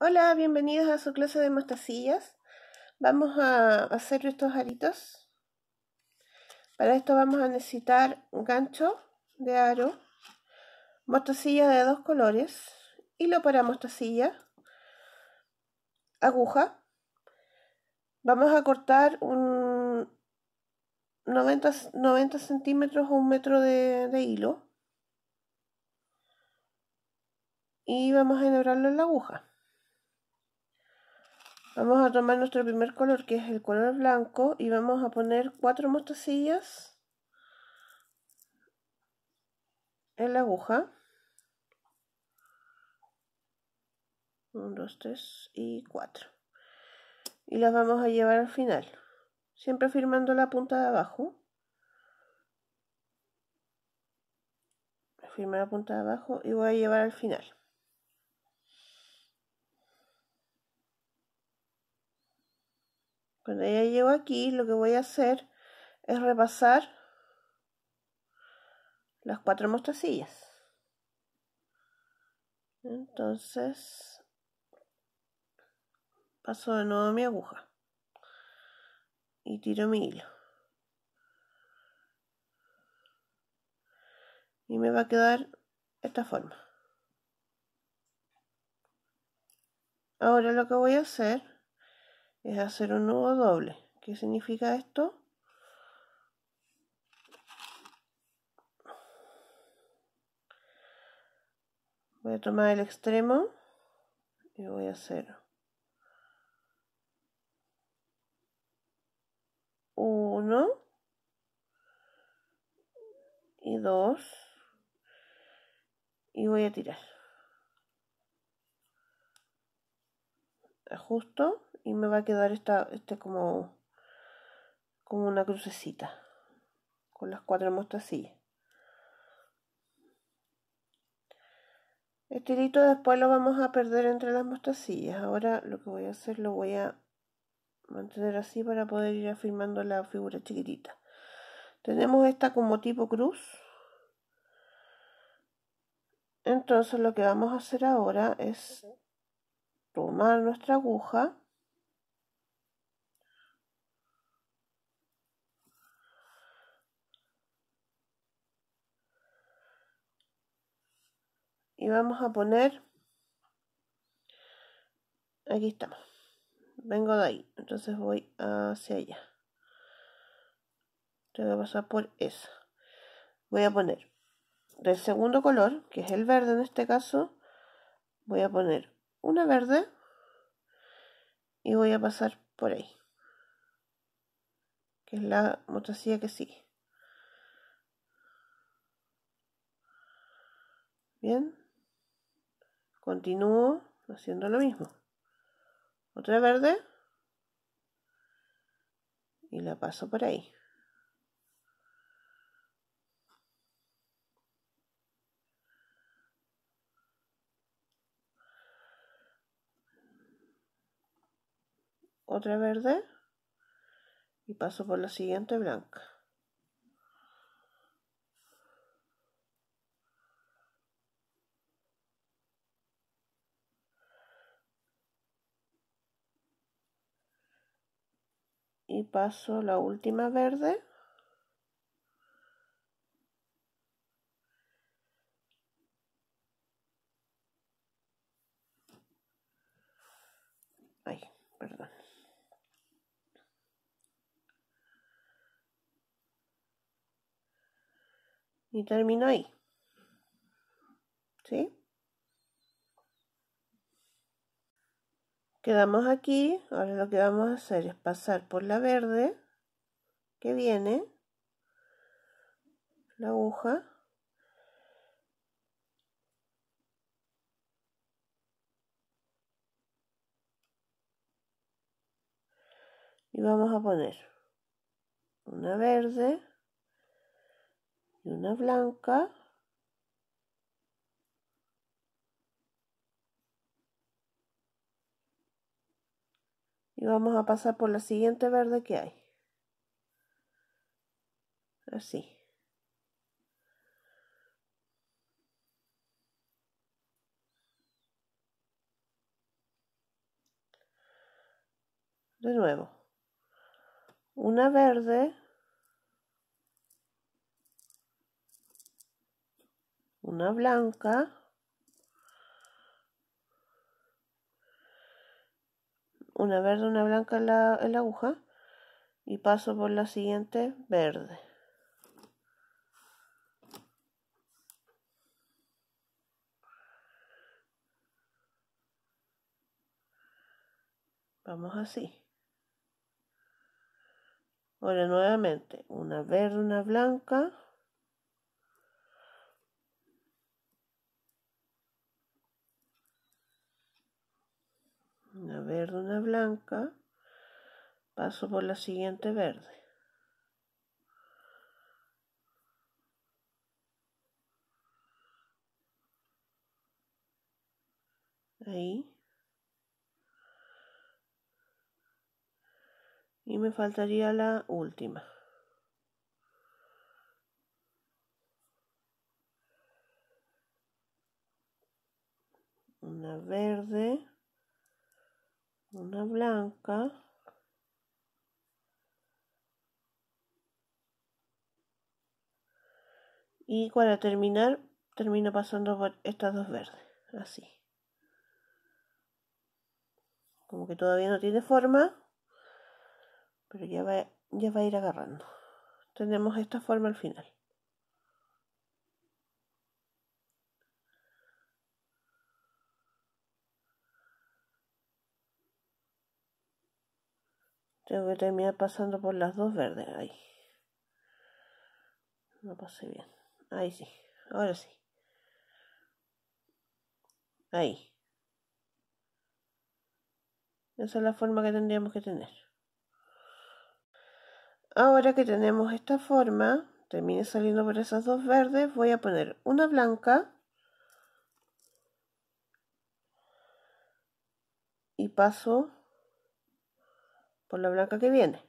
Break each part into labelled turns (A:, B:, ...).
A: Hola, bienvenidos a su clase de mostacillas. Vamos a hacer estos aritos. Para esto vamos a necesitar un gancho de aro, mostacilla de dos colores, hilo para mostacilla, aguja. Vamos a cortar un 90, 90 centímetros o un metro de, de hilo y vamos a enhebrarlo en la aguja. Vamos a tomar nuestro primer color que es el color blanco y vamos a poner cuatro mostacillas en la aguja. 1, 2, 3 y 4. Y las vamos a llevar al final. Siempre firmando la punta de abajo. Firmo la punta de abajo y voy a llevar al final. Cuando ya llego aquí, lo que voy a hacer es repasar las cuatro mostacillas. Entonces, paso de nuevo mi aguja y tiro mi hilo. Y me va a quedar esta forma. Ahora lo que voy a hacer es hacer un nudo doble. ¿Qué significa esto? Voy a tomar el extremo y voy a hacer uno y dos y voy a tirar ajusto y me va a quedar esta, este como, como una crucecita con las cuatro mostacillas. Este hilito después lo vamos a perder entre las mostacillas. Ahora lo que voy a hacer lo voy a mantener así para poder ir afirmando la figura chiquitita. Tenemos esta como tipo cruz. Entonces lo que vamos a hacer ahora es tomar nuestra aguja y vamos a poner aquí estamos. Vengo de ahí entonces voy hacia allá. Tengo que pasar por esa. Voy a poner del segundo color que es el verde en este caso voy a poner una verde y voy a pasar por ahí que es la motosilla que sigue. Bien Continúo haciendo lo mismo. Otra verde. Y la paso por ahí. Otra verde. Y paso por la siguiente blanca. Paso la última verde. Ay perdón. Y termino ahí. ¿sí? Quedamos aquí, ahora lo que vamos a hacer es pasar por la verde que viene, la aguja, y vamos a poner una verde y una blanca y vamos a pasar por la siguiente verde que hay. Así. De nuevo. Una verde. Una blanca una verde, una blanca en la, en la aguja y paso por la siguiente verde. Vamos así. Ahora nuevamente, una verde, una blanca. Verde, una blanca. Paso por la siguiente verde. Ahí. y me faltaría la última. Una verde, una blanca. Y para terminar, termino pasando por estas dos verdes, así. Como que todavía no tiene forma, pero ya va, ya va a ir agarrando. Tenemos esta forma al final. Tengo que terminar pasando por las dos verdes. Ahí. No pasé bien. Ahí sí. Ahora sí. Ahí. Esa es la forma que tendríamos que tener. Ahora que tenemos esta forma, termine saliendo por esas dos verdes, voy a poner una blanca y paso por la blanca que viene.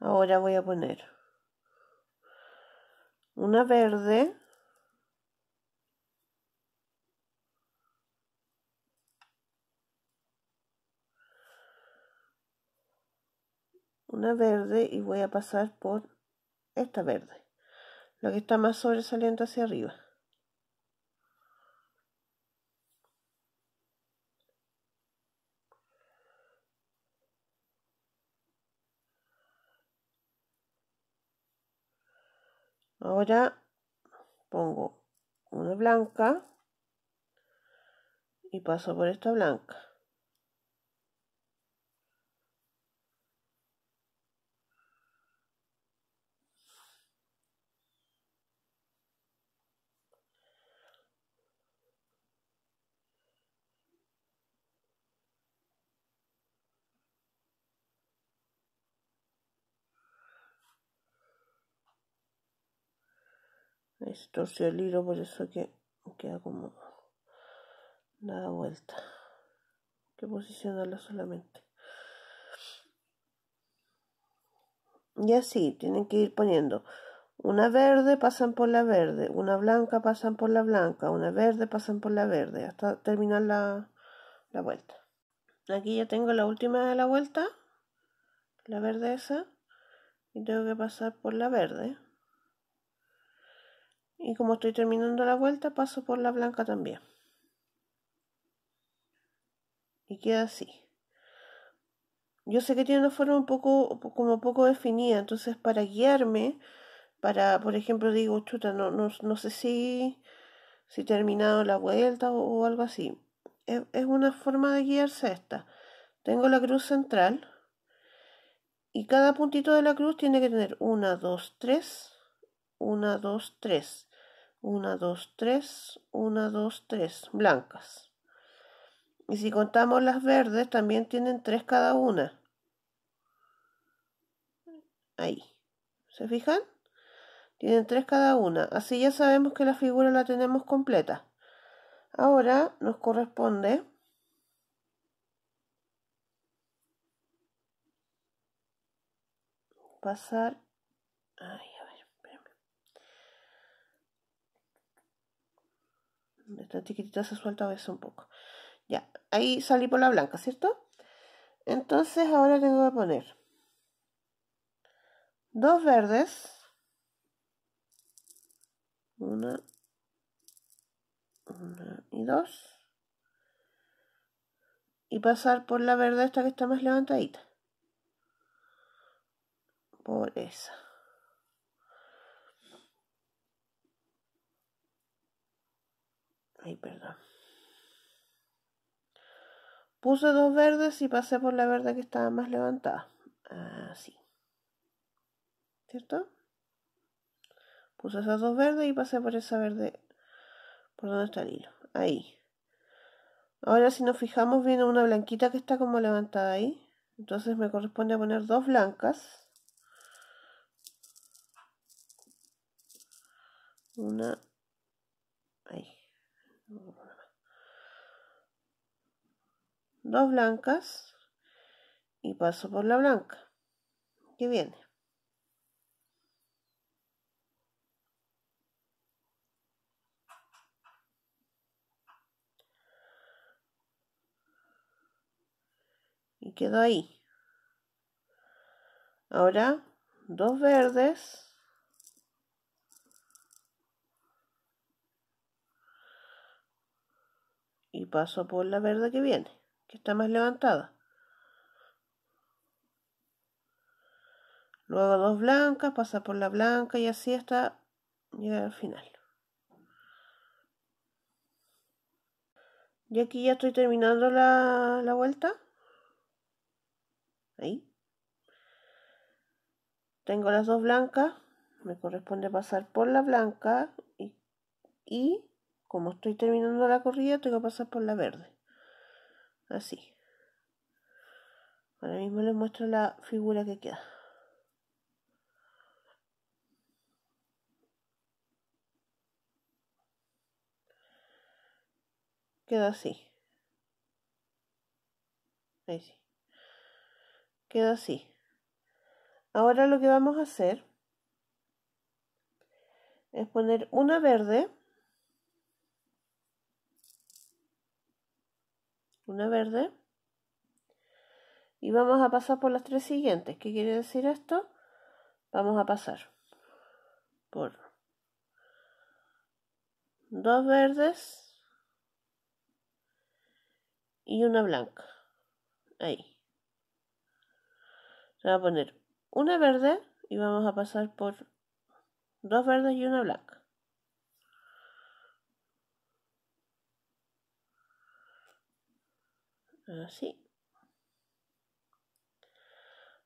A: Ahora voy a poner una verde, una verde y voy a pasar por esta verde, la que está más sobresaliente hacia arriba. Ahora pongo una blanca y paso por esta blanca. Se torció el hilo por eso que queda como da vuelta. Que posicionarla solamente. Y así tienen que ir poniendo. Una verde pasan por la verde. Una blanca pasan por la blanca. Una verde pasan por la verde hasta terminar la, la vuelta. Aquí ya tengo la última de la vuelta. La verde esa. Y tengo que pasar por la verde y como estoy terminando la vuelta paso por la blanca también. Y queda así. Yo sé que tiene una forma un poco como poco definida entonces para guiarme para por ejemplo digo chuta no, no, sé si si he terminado la vuelta o, algo así es, es, una forma de guiarse esta. Tengo la cruz central y cada puntito de la cruz tiene que tener una, dos, tres 1, 2, 3. 1, 2, 3. 1, 2, 3. Blancas. Y si contamos las verdes, también tienen 3 cada una. Ahí. ¿Se fijan? Tienen 3 cada una. Así ya sabemos que la figura la tenemos completa. Ahora nos corresponde pasar Ay, a ver, espérame. Esta chiquitita se suelta a veces un poco. Ya, ahí salí por la blanca, ¿cierto? Entonces ahora tengo que poner dos verdes. Una, una y dos. Y pasar por la verde esta que está más levantadita. Por esa. Ay, perdón. Puse dos verdes y pasé por la verde que estaba más levantada. Así. ¿Cierto? Puse esas dos verdes y pasé por esa verde por donde está el hilo. Ahí. Ahora si nos fijamos viene una blanquita que está como levantada ahí. Entonces me corresponde poner dos blancas. Una ahí dos blancas y paso por la blanca que viene. Y quedó ahí. Ahora dos verdes. Y paso por la verde que viene, que está más levantada. Luego dos blancas, pasa por la blanca y así hasta llegar al final. Y aquí ya estoy terminando la, la vuelta. Ahí. Tengo las dos blancas. Me corresponde pasar por la blanca y, y como estoy terminando la corrida, tengo que pasar por la verde. Así. Ahora mismo les muestro la figura que queda. Queda así. Ahí sí. Queda así. Ahora lo que vamos a hacer es poner una verde una verde y vamos a pasar por las tres siguientes. ¿Qué quiere decir esto? Vamos a pasar por dos verdes y una blanca. Ahí. Se va a poner una verde y vamos a pasar por dos verdes y una blanca. Así.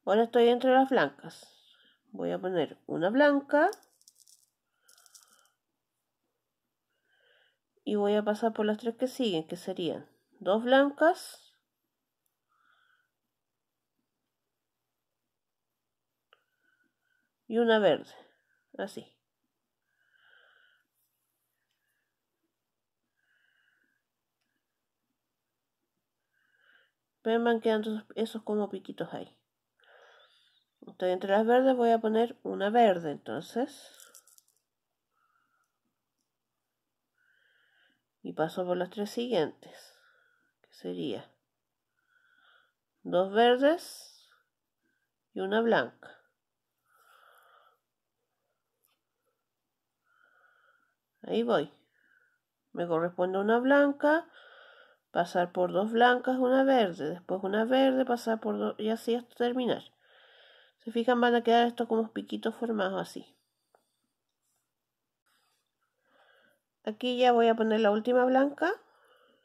A: Ahora estoy entre las blancas. Voy a poner una blanca. Y voy a pasar por las tres que siguen, que serían dos blancas. Y una verde. Así. Ven, van quedando esos como piquitos ahí. Estoy entre las verdes, voy a poner una verde entonces. Y paso por las tres siguientes. Que sería dos verdes y una blanca. Ahí voy. Me corresponde una blanca pasar por dos blancas, una verde, después una verde, pasar por dos, y así hasta terminar. Se fijan, van a quedar estos como piquitos formados así. Aquí ya voy a poner la última blanca,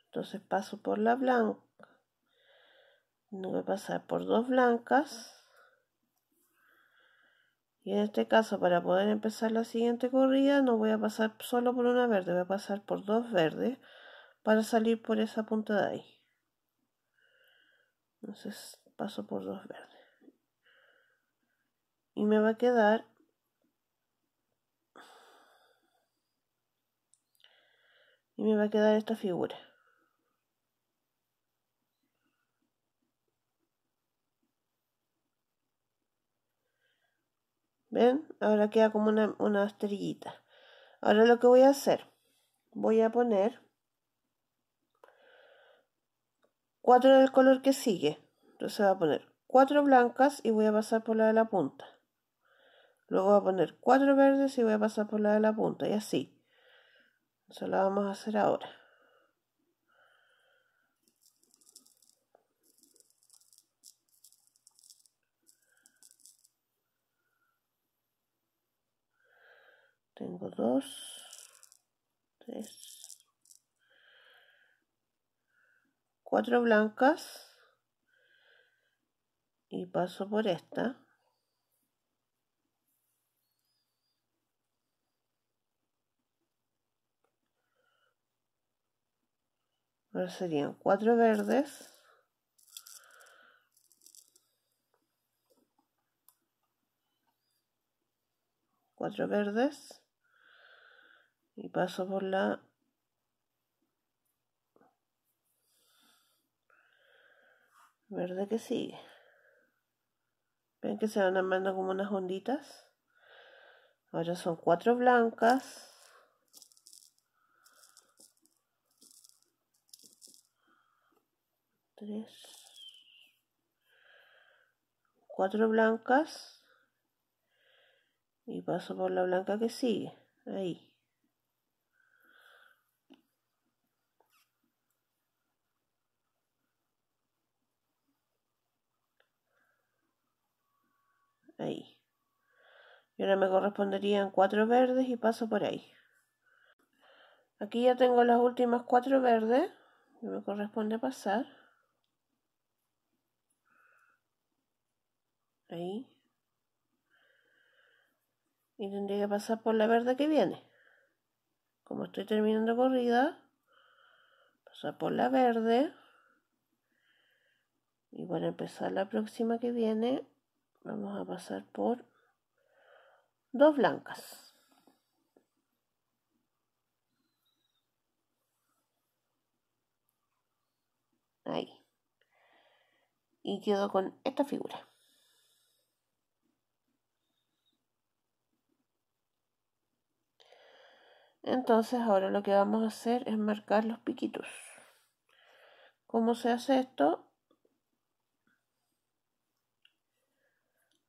A: entonces paso por la blanca, no voy a pasar por dos blancas. Y en este caso, para poder empezar la siguiente corrida, no voy a pasar solo por una verde, voy a pasar por dos verdes para salir por esa punta de ahí. Entonces paso por dos verdes. Y me va a quedar y me va a quedar esta figura. ¿Ven? Ahora queda como una, una estrellita. Ahora lo que voy a hacer, voy a poner cuatro del color que sigue. Entonces voy a poner cuatro blancas y voy a pasar por la de la punta. Luego voy a poner cuatro verdes y voy a pasar por la de la punta y así. Eso lo vamos a hacer ahora. Tengo dos, tres, cuatro blancas y paso por esta. Ahora serían cuatro verdes. Cuatro verdes y paso por la verde que sigue. Ven que se van armando como unas onditas. Ahora son cuatro blancas. Tres. Cuatro blancas. Y paso por la blanca que sigue. Ahí. Y ahora me corresponderían cuatro verdes y paso por ahí. Aquí ya tengo las últimas cuatro verdes que me corresponde pasar. Ahí. Y tendría que pasar por la verde que viene. Como estoy terminando corrida, pasar por la verde. Y bueno, empezar la próxima que viene, vamos a pasar por dos blancas. Ahí. Y quedo con esta figura. Entonces ahora lo que vamos a hacer es marcar los piquitos. ¿cómo se hace esto?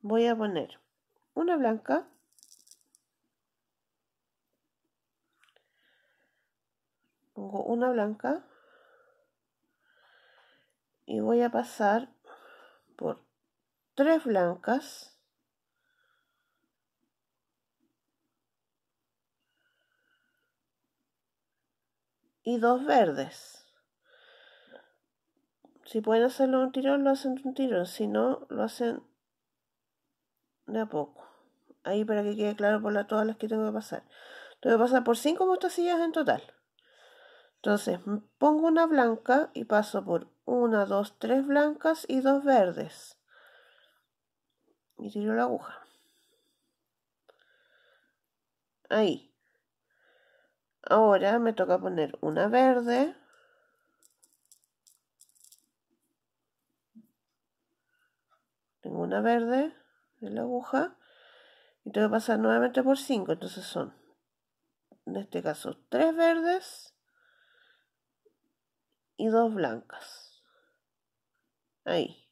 A: voy a poner una blanca pongo una blanca y voy a pasar por tres blancas y dos verdes si pueden hacerlo un tirón lo hacen un tirón si no lo hacen de a poco. Ahí para que quede claro por la, todas las que tengo que pasar. Tengo que pasar por cinco mostacillas en total. Entonces pongo una blanca y paso por una, dos, tres blancas y dos verdes. Y tiro la aguja. Ahí. Ahora me toca poner una verde. Tengo una verde de la aguja y tengo que pasar nuevamente por 5 entonces son en este caso 3 verdes y 2 blancas ahí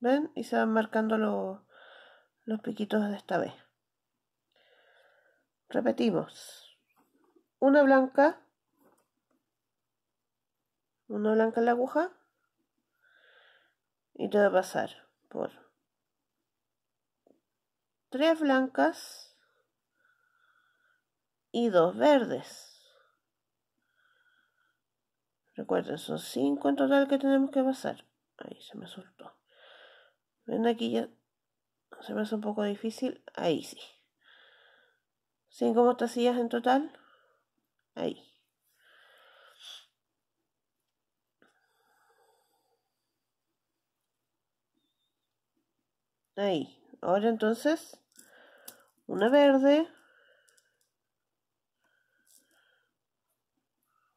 A: ¿Ven? Y se van marcando los piquitos de esta vez. Repetimos. Una blanca, una blanca en la aguja y te voy a pasar por tres blancas y dos verdes. Recuerden, son cinco en total que tenemos que pasar. Ahí se me soltó. Ven aquí ya se me hace un poco difícil. Ahí sí. Cinco mostacillas en total. Ahí. Ahí. Ahora entonces, una verde.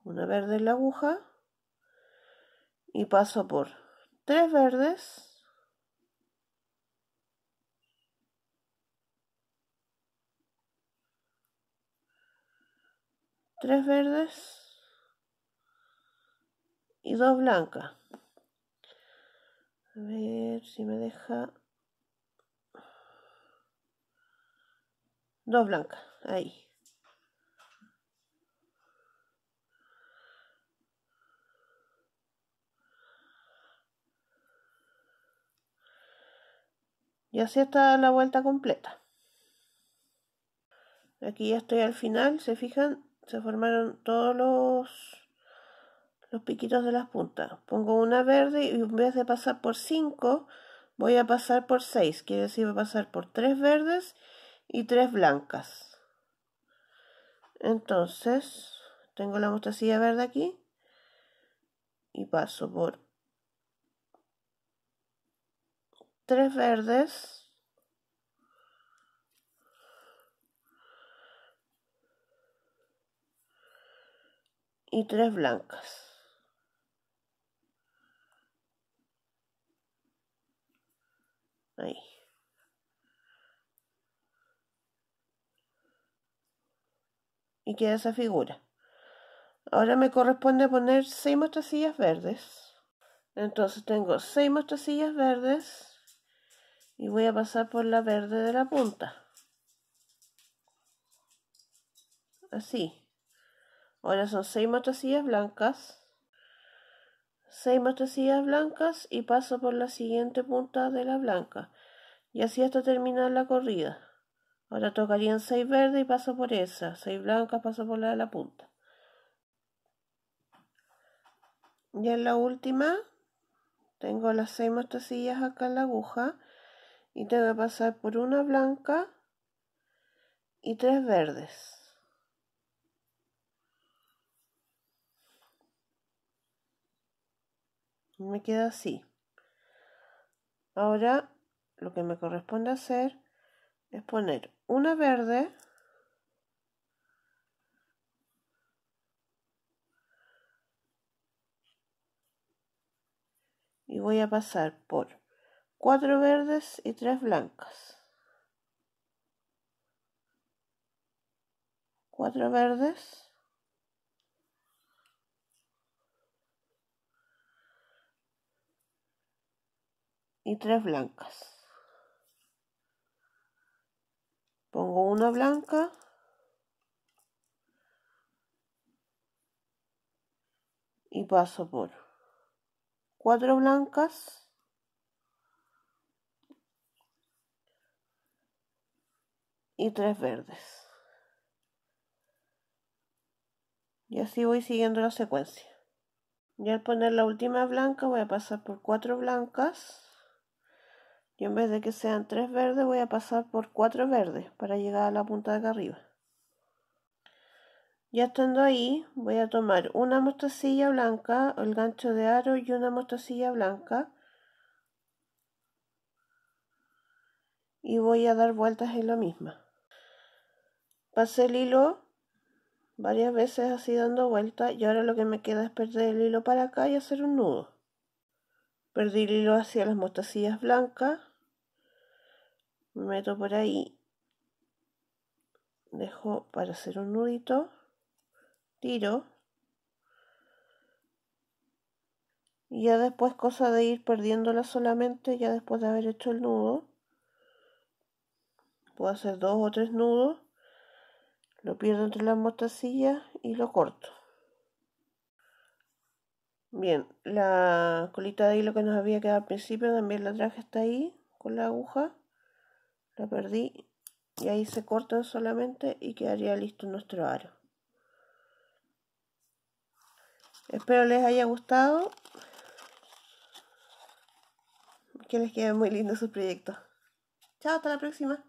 A: Una verde en la aguja. y paso por tres verdes tres verdes y dos blancas a ver si me deja dos blancas ahí Y así está la vuelta completa. Aquí ya estoy al final, se fijan, se formaron todos los, los piquitos de las puntas. Pongo una verde y en vez de pasar por 5, voy a pasar por 6. Quiere decir, voy a pasar por 3 verdes y 3 blancas. Entonces, tengo la mostacilla verde aquí y paso por tres verdes y tres blancas. Ahí. Y queda esa figura. Ahora me corresponde poner seis mostacillas verdes. Entonces tengo seis mostacillas verdes y voy a pasar por la verde de la punta. Así. Ahora son seis mostacillas blancas. Seis mostacillas blancas y paso por la siguiente punta de la blanca. Y así hasta terminar la corrida. Ahora tocarían seis verdes y paso por esa. Seis blancas paso por la de la punta. Ya en la última tengo las seis mostacillas acá en la aguja y tengo que pasar por una blanca y tres verdes. Me queda así. Ahora lo que me corresponde hacer es poner una verde y voy a pasar por cuatro verdes y tres blancas. Cuatro verdes. Y tres blancas. Pongo una blanca. Y paso por cuatro blancas y tres verdes. Y así voy siguiendo la secuencia. Y al poner la última blanca voy a pasar por cuatro blancas. Y en vez de que sean tres verdes voy a pasar por cuatro verdes para llegar a la punta de acá arriba. Ya estando ahí voy a tomar una mostacilla blanca, el gancho de aro y una mostacilla blanca. Y voy a dar vueltas en la misma. Pasé el hilo varias veces así dando vuelta y ahora lo que me queda es perder el hilo para acá y hacer un nudo. Perdí el hilo hacia las mostacillas blancas. Me meto por ahí. Dejo para hacer un nudito. Tiro. Y ya después cosa de ir perdiéndola solamente ya después de haber hecho el nudo. Puedo hacer dos o tres nudos lo pierdo entre las mostacillas y lo corto. Bien, la colita de hilo que nos había quedado al principio también la traje hasta ahí con la aguja. La perdí y ahí se corta solamente y quedaría listo nuestro aro. Espero les haya gustado. Que les quede muy lindo su proyecto. Chao, hasta la próxima.